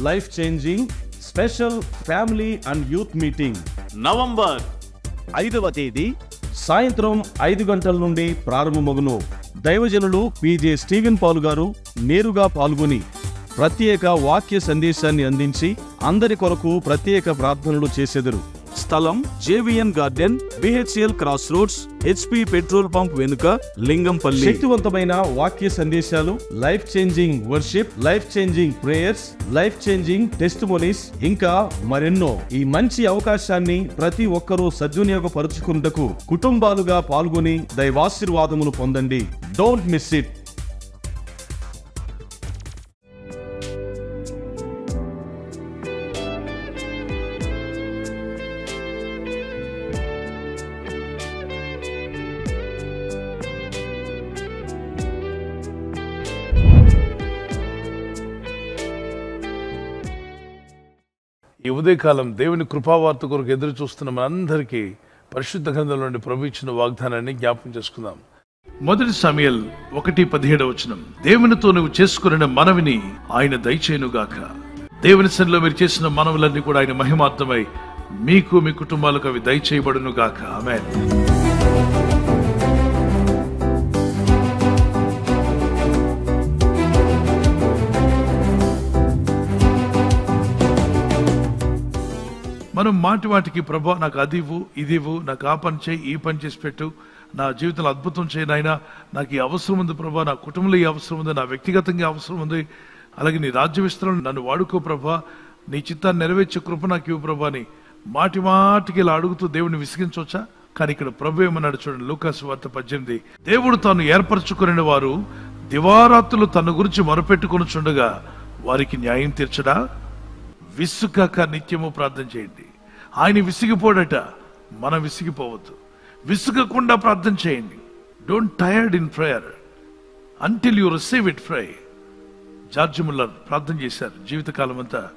Life changing special family and youth meeting November ఐదవ తేదీ సాయంత్రం ఐదు గంటల నుండి ప్రారంభమగును. దైవజనులు పిజే స్టీవెన్ పాల్ గారు నేరుగా పాల్గొని ప్రత్యేక వాక్య సందేశాన్ని అందించి అందరి కొరకు ప్రత్యేక ప్రార్థనలు చేసెదరు. స్థలం JVN garden BHEL cross roads HP petrol pump వెనుక లింగంపల్లి. శక్తివంతమైన వాక్య సందేశాలు life changing worship life changing prayers life changing test ఇంకా మరెన్నో. ఈ మంచి అవకాశాన్ని ప్రతి ఒక్కరూ సద్వినియోగపరుచుకున్నకు కుటుంబాలుగా పాల్గొని దైవాశీర్వాదములు పొందండి. డోంట్ మిస్ ఇట్ ఈ ఉదయకాలం దేవుని కృపావార్త కొరకు ఎదురు చూస్తున్న మనందరికీ పరిశుద్ధ గ్రంథంలో నుండి ప్రభు ఇచ్చిన వాగ్దానాన్ని జ్ఞాపకం చేసుకుందాం. మొదటి సమయల్ ఒకటి పదిహేడవ వచనం. దేవునితో నువ్వు చేసుకున్న మనవిని ఆయన దయచేయునుగాక. దేవుని సన్నిలో మీరు చేసిన మనవులన్నీ కూడా ఆయన మహిమార్థమై మీకు మీ కుటుంబాలకు అవి దయచేయబడును గాక ఆమె మనం మాటి వాటికి ప్రభా నాకు అది ఇవ్వు ఇది ఇవ్వు నాకు ఆ పని చేయి ఈ పని చేసి పెట్టు. నా జీవితంలో అద్భుతం చేయనైనా నాకు ఈ అవసరం ఉంది ప్రభా నా కుటుంబంలో ఈ అవసరం ఉంది నా వ్యక్తిగతంగా అవసరం ఉంది. అలాగే నీ రాజ్య విస్తరణ నన్ను వాడుకో ప్రభా. నీ చిత్తాన్ని నెరవేర్చే కృప నాకు ఇవ్వు ప్రభా అని మాటి మాటికి ఇలా అడుగుతూ దేవుని విసిగించవచ్చా? కానీ ఇక్కడ ప్రభు ఏమన్నాడు చూడండి లూకాసు వార్త పద్దెనిమిది. దేవుడు తాను ఏర్పరచుకుని వారు దివారాత్రులు తన గురించి మొరపెట్టుకుని చుండగా వారికి న్యాయం తీర్చడా? విసుగాక నిత్యము ప్రార్థన చేయండి. ఆయన విసిగిపోడట మనం విసిగిపోవద్దు. విసుగకుండా ప్రార్థన చేయండి. Don't tired in prayer until you receive it fry George Muller ప్రార్థన చేశారు. జీవితకాలం అంతా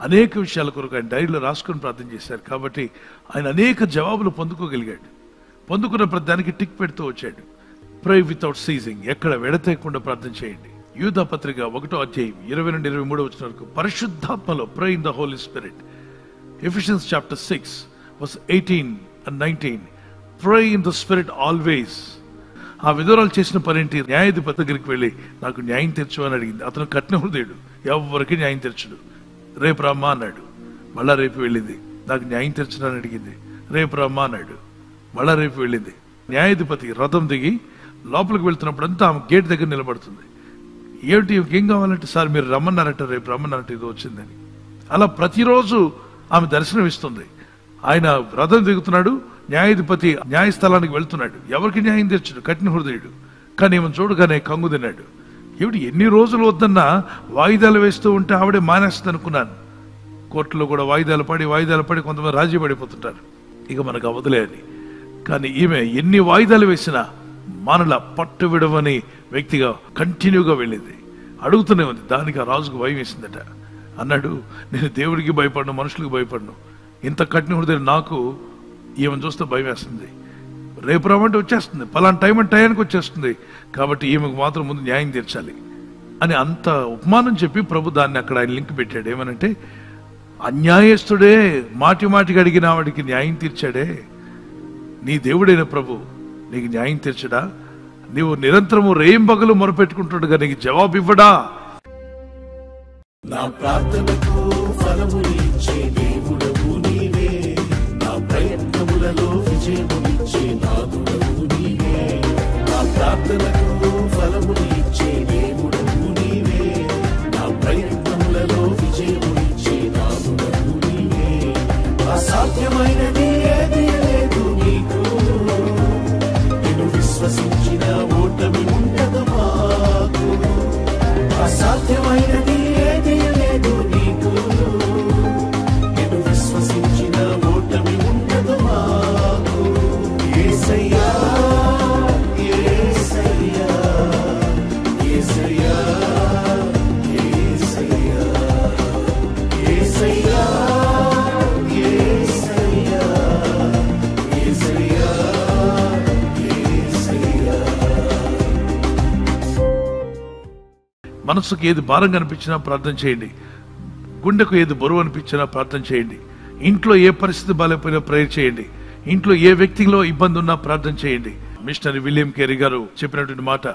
అనేక విషయాల కొరకు ఆయన డైరీలో రాసుకొని ప్రార్థన చేశారు. కాబట్టి ఆయన అనేక జవాబులు పొందుకోగలిగాడు. పొందుకున్న ప్రతిదానికి టిక్ పెడుతూ వచ్చాడు. ప్రే వితౌట్ సీజింగ్ ఎక్కడ వెడతేయకుండా ప్రార్థన చేయండి. యూధ పత్రిక ఒకటో అధ్యాయం ఇరవై నుండి ఇరవై మూడు వచ్చిన వరకు పరిశుద్ధాత్మలో pray in the Holy Spirit Ephesians chapter six verse eighteen and nineteen pray in the spirit always ఆ విధురాలు చేసిన పనేంటి న్యాయాధిపతి దగ్గరికి వెళ్ళి నాకు న్యాయం తీర్చు అని అడిగింది. అతను కఠిన హృదయుడు ఎవరికి న్యాయం తీర్చడు. రేపు రమ్మా అన్నాడు. మళ్ళా రేపు వెళ్ళింది. నాకు న్యాయం తీర్చడానికి అడిగింది. రేపు రమ్మా అన్నాడు. మళ్ళా రేపు వెళ్ళింది. న్యాయాధిపతి రథం దిగి లోపలికి వెళ్తున్నప్పుడు అంతా ఆమె గేట్ దగ్గర నిలబడుతుంది. ఏమిటి? ఏం కావాలంటే సార్ మీరు రమ్మన్నారట రేపు రమ్మన్నారట ఇది వచ్చిందని. అలా ప్రతిరోజు ఆమె దర్శనం ఇస్తుంది ఆయన రథం దిగుతున్నాడు న్యాయాధిపతి న్యాయస్థలానికి వెళ్తున్నాడు. ఎవరికి న్యాయం తెచ్చాడు? కఠిన హృదయుడు. కానీ ఈమెను చూడగానే కంగు తిన్నాడు. ఏమిటి ఎన్ని రోజులు వద్దన్నా వాయిదాలు వేస్తూ ఉంటే ఆవిడే మానేస్తుంది అనుకున్నాను కోర్టులో కూడా వాయిదాలు పడి వాయిదాలు పడి కొంతమంది రాజీ పడిపోతుంటారు. ఇక మనకు అవదులే అని. కానీ ఈమె ఎన్ని వాయిదాలు వేసినా మనల పట్టు విడవని వ్యక్తిగా కంటిన్యూగా వెళ్ళింది. అడుగుతూనే ఉంది దానికి ఆ రాజుకు భయం వేసిందట. అన్నాడు నేను దేవుడికి భయపడను మనుషులకు భయపడను. ఇంత కఠిన హృదయం నాకు ఈమెను చూస్తే భయం వేస్తుంది. రేపు రమ్మంటే వచ్చేస్తుంది. పలానా టైం అంటే టయానికి వచ్చేస్తుంది. కాబట్టి ఈమెకు మాత్రం ముందు న్యాయం తీర్చాలి. అని అంత ఉపమానం చెప్పి ప్రభు దాన్ని అక్కడ ఆయన లింక్ పెట్టాడు. ఏమనంటే అన్యాయస్తుడే మాటి మాటికి అడిగిన వాడికి న్యాయం తీర్చాడే. నీ దేవుడైన ప్రభు నీకు న్యాయం తీర్చడా? నీవు నిరంతరము రేం పగలు మొరపెట్టుకుంటుండగా నీకు జవాబు ఇవ్వడా నా ప్రార్థనకు ఫలము ఇచ్చే దేవుడవు నీవే. నా ప్రయత్నములలో విజయము మనసుకు ఏది భారంగా కనిపించినా ప్రార్థన చేయండి. గుండెకు ఏది బరువు అనిపించినా ప్రార్థన చేయండి. ఇంట్లో ఏ పరిస్థితి బాగాలేకపోయినా ప్రేయర్ చేయండి. ఇంట్లో ఏ వ్యక్తిలో ఇబ్బంది ఉన్నా ప్రార్థన చేయండి. మిషనరీ విలియం కేరీ గారు చెప్పినటువంటి మాట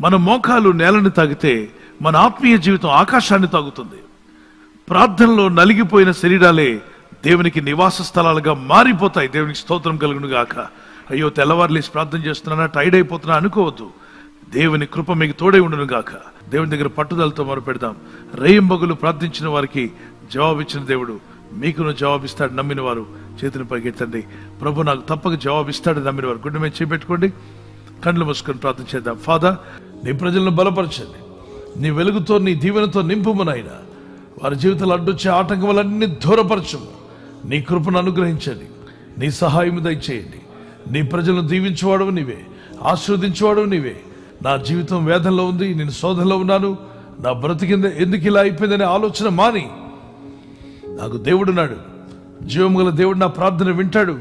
మన మోకాలు నేలను తాగితే మన ఆత్మీయ జీవితం ఆకాశాన్ని తాగుతుంది. ప్రార్థనలో నలిగిపోయిన శరీరాలే దేవునికి నివాస స్థలాలుగా మారిపోతాయి. దేవునికి స్తోత్రం కలుగును గాక అయ్యో తెల్లవారులేసి ప్రార్థన చేస్తున్నానా టైడ్ అయిపోతున్నా అనుకోవద్దు. దేవుని కృప మీకు తోడై ఉండును గాక. దేవుని దగ్గర పట్టుదలతో మొరపెడదాం రేయింబగులు ప్రార్థించిన వారికి జవాబిచ్చిన దేవుడు మీకును జవాబిస్తాడు నమ్మిన వారు చేతిని పైకెత్తండి ప్రభు నాకు తప్పక జవాబిస్తాడు నమ్మిన వారు. గుండె మీద చేపెట్టుకోండి కండ్లు మూసుకొని ప్రార్థన చేద్దాం. ఫాదర్ నీ ప్రజలను బలపరచండి. నీ వెలుగుతో నీ దీవెనతో నింపుము నాయన. వారి జీవితాలు అడ్డొచ్చే ఆటంకములన్నీ దూరపరచము. నీ కృపను అనుగ్రహించండి. నీ సహాయం దయచేయండి. నీ ప్రజలను దీవించేవాడు నీవే. ఆశీర్వదించేవాడు నీవే. నా జీవితం వేదంలో ఉంది నేను శోధనలో ఉన్నాను. నా బ్రతికింద ఎందుకు ఇలా అయిపోయిందనే ఆలోచన మాని. నాకు దేవుడున్నాడు జీవం గల దేవుడు నా ప్రార్థన వింటాడు.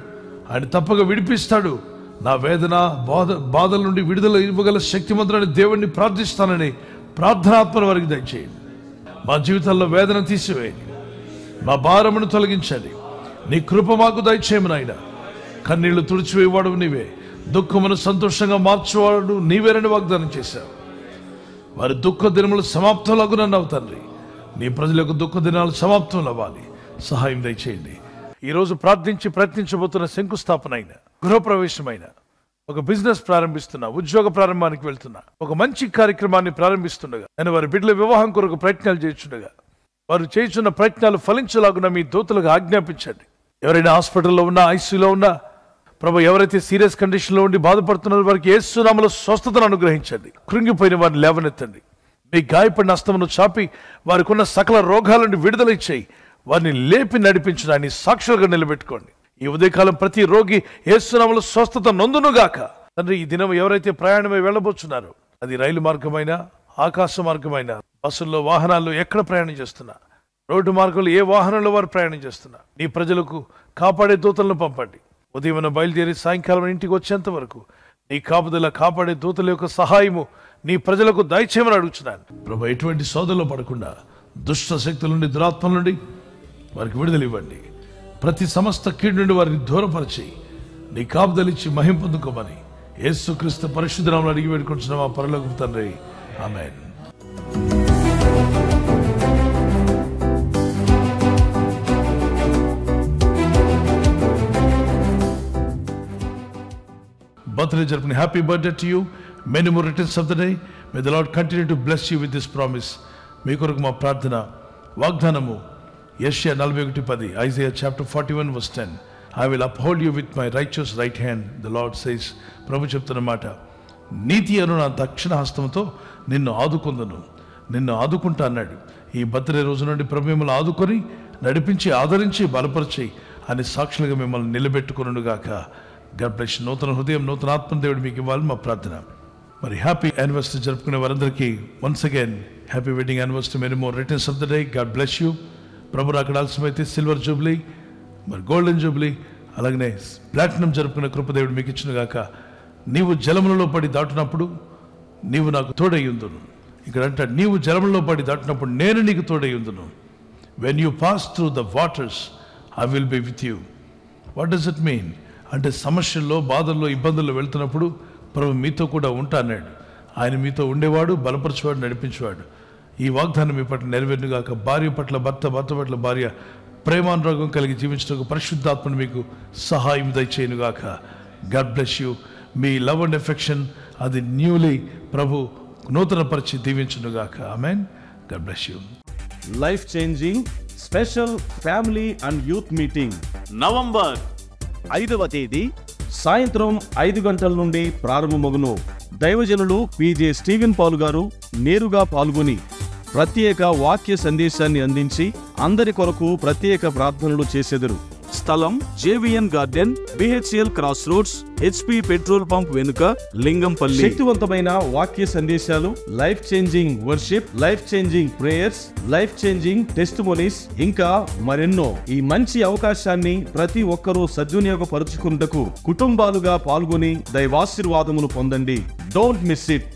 ఆయన తప్పక విడిపిస్తాడు. నా వేదన బాధ బాధల నుండి విడుదల ఇవ్వగల శక్తిమంతుడని దేవుణ్ణి ప్రార్థిస్తానని ప్రార్థనాత్మల వారికి దయచేయండి. మా జీవితాల్లో వేదన తీసివేయండి. మా భారమును తొలగించండి. నీ కృప మాకు దయచేయము నాయన కన్నీళ్ళు తుడిచివేవాడు నీవే. దుఃఖమును సంతోషంగా మార్చేవాడు నీవేనని వాగ్దానం చేశావు. వారి దుఃఖ దినములు సమాప్తంలాగునన్నావు తండ్రి. నీ ప్రజల యొక్క దుఃఖ దినాలు సమాప్తం అవ్వాలి సహాయం దయచేయండి. ఈరోజు ప్రార్థించి ప్రయత్నించబోతున్న శంకుస్థాపన అయిన గృహప్రవేశమైన ఒక బిజినెస్ ప్రారంభిస్తున్నా ఉద్యోగ ప్రారంభానికి వెళ్తున్నా ఒక మంచి కార్యక్రమాన్ని ప్రారంభిస్తుండగా నేను వారి బిడ్డల వివాహం కొరకు ప్రయత్నాలు చేస్తుండగా వారు చేస్తున్న ప్రయత్నాలు ఫలించలాగున మీ దూతలకు ఆజ్ఞాపించండి. ఎవరైనా హాస్పిటల్లో ఉన్నా ఐసీలో ఉన్నా ప్రభు ఎవరైతే సీరియస్ కండిషన్లో ఉండి బాధపడుతున్నారో వారికి ఏసునామలో స్వస్థతను అనుగ్రహించండి. కృంగిపోయిన వారిని లేవనెత్తండి. మీ గాయపడిన అస్తమును చాపి వారికి ఉన్న సకల రోగాల నుండి విడుదల ఇచ్చేయి. వారిని లేపి నడిపించడాన్ని సాక్షులుగా నిలబెట్టుకోండి. ఈ ఉదయకాలం ప్రతి రోగి ఏసునామలో స్వస్థత నొందునుగాక తండ్రి ఈ దినం ఎవరైతే ప్రయాణమై వెళ్ళబోతున్నారో అది రైలు మార్గమైనా ఆకాశ మార్గమైన బస్సుల్లో వాహనాల్లో ఎక్కడ ప్రయాణం చేస్తున్నా రోడ్డు మార్గంలో ఏ వాహనంలో వారు ప్రయాణం చేస్తున్నా నీ ప్రజలకు కాపాడే దూతలను పంపండి. ఉదయం బయలుదేరి సాయంకాలం ఇంటికి వచ్చేంత వరకు నీ కాపుదల కాపాడే దూతల యొక్క సహాయము నీ ప్రజలకు దయచేయమని అడుగుతున్నాను ప్రభు ఎటువంటి సోదలో పడకుండా దుష్ట శక్తుల నుండి దురాత్మల నుండి వారికి విడుదల ఇవ్వండి. ప్రతి సమస్త కీడు నుండి వారిని దూరపరిచి నీ కాపుదలిచ్చి మహిం పొందుకోమని యేసుక్రీస్తు పరిశుద్ధనామలు అడిగి వేడుకుంటున్నాం మా పరలోకి తండ్రి. Amen. Birthday జరుపుకుని happy birthday to you many more returns of the day may the Lord continue to bless you with this promise మీ కొరకు మా ప్రార్థన వాగ్దానము ఏషియా నలభై ఒకటి పది Isaiah chapter forty one verse ten I will uphold you with my righteous right hand the Lord says ప్రభు చెప్తున్న మాట నీతి అను నా దక్షిణ హస్తంతో నిన్ను ఆదుకుందును. నిన్ను ఆదుకుంటా అన్నాడు. ఈ బర్త్డే రోజు నుండి ప్రభు మిమ్మల్ని ఆదుకొని నడిపించి ఆదరించి బలపరిచి అని సాక్షులుగా మిమ్మల్ని నిలబెట్టుకునుగాక. గాడ్ బ్లెస్ నూతన హృదయం నూతన ఆత్మ దేవుడు మీకు ఇవ్వాలి మా ప్రార్థన. మరి హ్యాపీ యానివర్సరీ జరుపుకునే వారందరికీ once again happy wedding anniversary many more returns of the day God bless you ప్రభు అక్కడ ఆలస్యమైతే సిల్వర్ జూబ్లీ మరి గోల్డెన్ జూబ్లీ అలాగనే ప్లాటినం జరుపుకునే కృపదేవుడు మీకు ఇచ్చిన గాక. నీవు జలములలో పడి దాటినప్పుడు నీవు నాకు తోడయ్యుందును ఇక్కడ అంట నీవు జలములలో పడి దాటినప్పుడు నేను నీకు తోడయ్యుందును when you pass through the waters I will be with you what does it mean అంటే సమస్యల్లో బాధల్లో ఇబ్బందుల్లో వెళ్తున్నప్పుడు ప్రభు మీతో కూడా ఉంటా అన్నాడు. ఆయన మీతో ఉండేవాడు బలపరిచేవాడు నడిపించేవాడు. ఈ వాగ్దానం మీ పట్ల నెరవేరునుగాక భార్య పట్ల భర్త భర్త పట్ల భార్య ప్రేమానురాగం కలిగి జీవించడానికి పరిశుద్ధాత్మను మీకు సహాయం దయచేయనుగాక గాడ్ బ్లెస్ యూ. మీ లవ్ అండ్ ఎఫెక్షన్ అది న్యూలీ ప్రభు నూతన పరిచి దీవించునుగాక amen. God bless you. Life changing special family and youth meeting November ఐదవ తేదీ సాయంత్రం ఐదు గంటల నుండి ప్రారంభమగును. దైవజనులు పిజే స్టీవెన్ పాల్ గారు నేరుగా పాల్గొని ప్రత్యేక వాక్య సందేశాన్ని అందించి అందరి కొరకు ప్రత్యేక ప్రార్థనలు చేసెదరు. స్థలం JVN garden BHEL cross roads HP petrol pump వెనుక లింగంపల్లి. శక్తివంతమైన వాక్య సందేశాలు life changing worship life changing prayers life changing test ఇంకా మరెన్నో. ఈ మంచి అవకాశాన్ని ప్రతి ఒక్కరూ సద్వినియోగపరుచుకుంటకు కుటుంబాలుగా పాల్గొని దైవాశీర్వాదములు పొందండి. Don't miss it